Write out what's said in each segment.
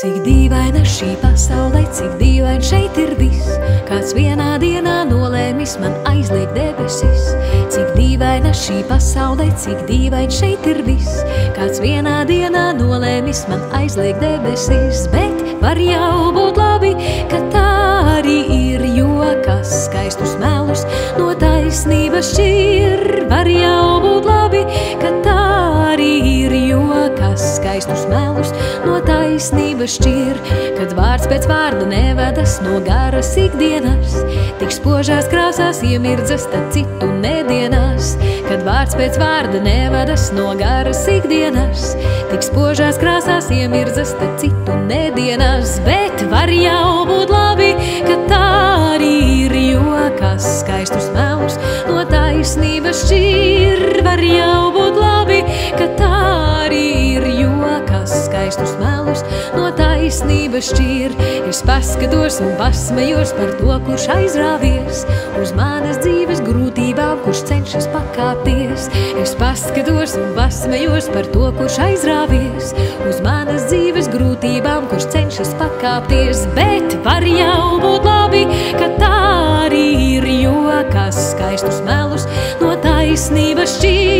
Cik dīvaina šī pasaule, cik dīvaini šeit ir viss. Kāds vienā dienā nolēmis man aizliegt debesis. Cik dīvaina šī pasaule, cik dīvaini šeit ir viss. Kāds vienā dienā nolēmis man aizliegt debesis. Bet var jau būt labi, ka tā arī skaistus melus no taisnības šķir. Kad vārds pēc vārda nevedas no garas ikdienas, tik spožās krāsās iemirdzas, tad citu nedienās. Kad vārds pēc vārda nevedas no garas ikdienas, tik spožās krāsās iemirdzas, tad citu nedienās. Bet var jau būt labi, ka tā arī ir, jo kas skaistus melus no taisnības šķir. Skaistus melus no taisnības šķir. Es paskatos un pasmejos par to, kurš aizrāvies uz manas dzīves grūtībām, kurš cenšas pakāpties. Es paskatos un pasmejos par to, kurš aizrāvies uz manas dzīves grūtībām, kurš cenšas pakāpties. Bet var jau būt labi, ka tā arī ir, jo kas skaistus melus no taisnības šķir.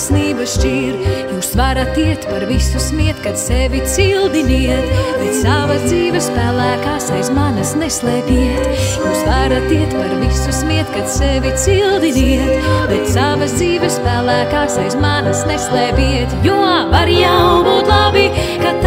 no taisnības šķir. Jūs varat iet par visu smiet, kad sevi cildiniet, bet savas dzīves spēlēkās aiz manas neslēpiet. Jūs varat iet par visu smiet, kad sevi cildiniet, bet savas dzīves spēlēkās aiz manas neslēpiet. Jo var jau būt labi, ka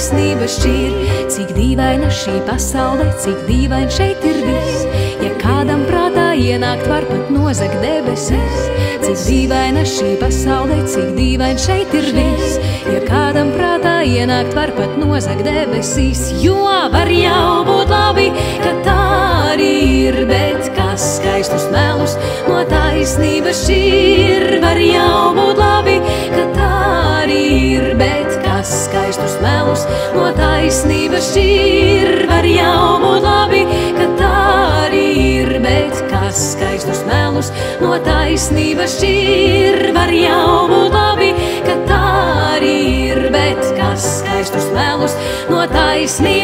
no taisnības šķir. Cik dīvaina šī pasaule, cik dīvaini šeit ir viss. Ja kādam prātā ienākt var pat nozagt debesis. Cik dīvaina šī pasaule, cik dīvaini šeit ir viss. Ja kādam prātā ienākt var pat nozagt debesis. Jo var jau būt labi, ka tā arī ir, bet kas skaistus melus no taisnības šķir. Var jau būt melus no taisnības šķir. Var jau būt labi, ka tā arī ir, bet kas skaistus melus no taisnības šķir. Var jau būt labi, ka tā arī ir, bet kas skaistus melus no taisnības.